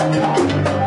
Música